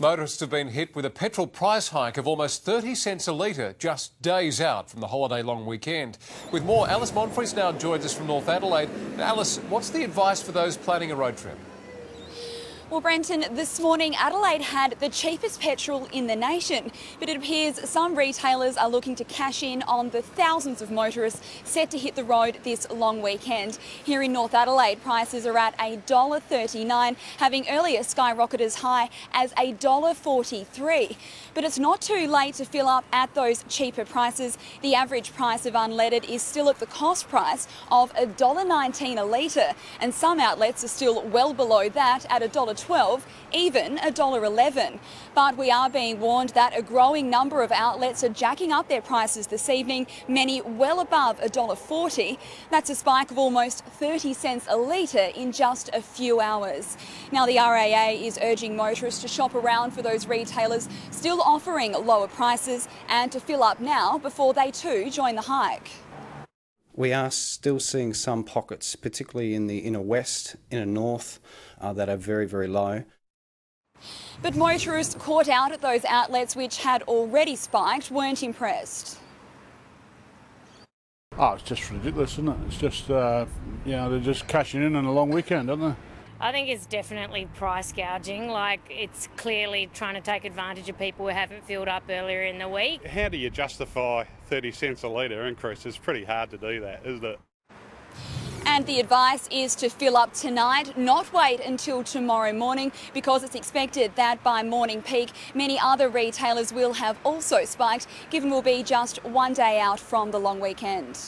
Motorists have been hit with a petrol price hike of almost 30 cents a litre just days out from the holiday long weekend. With more, Alice Monfries now joins us from North Adelaide. Now, Alice, what's the advice for those planning a road trip? Well, Brenton, this morning Adelaide had the cheapest petrol in the nation, but it appears some retailers are looking to cash in on the thousands of motorists set to hit the road this long weekend. Here in North Adelaide, prices are at $1.39, having earlier skyrocketed as high as $1.43. But it's not too late to fill up at those cheaper prices. The average price of unleaded is still at the cost price of $1.19 a litre, and some outlets are still well below that at $1. 12 even $1.11. But we are being warned that a growing number of outlets are jacking up their prices this evening, many well above $1.40. That's a spike of almost 30 cents a litre in just a few hours. Now, the RAA is urging motorists to shop around for those retailers still offering lower prices and to fill up now before they too join the hike. We are still seeing some pockets, particularly in the inner west, inner north, uh, that are very, very low. But motorists caught out at those outlets which had already spiked weren't impressed. Oh, it's just ridiculous, isn't it? It's just, uh, you know, they're just cashing in on a long weekend, aren't they? I think it's definitely price gouging. Like it's clearly trying to take advantage of people who haven't filled up earlier in the week. How do you justify 30 cents a litre increase? It's pretty hard to do that, isn't it? And the advice is to fill up tonight, not wait until tomorrow morning, because it's expected that by morning peak, many other retailers will have also spiked, given we'll be just one day out from the long weekend.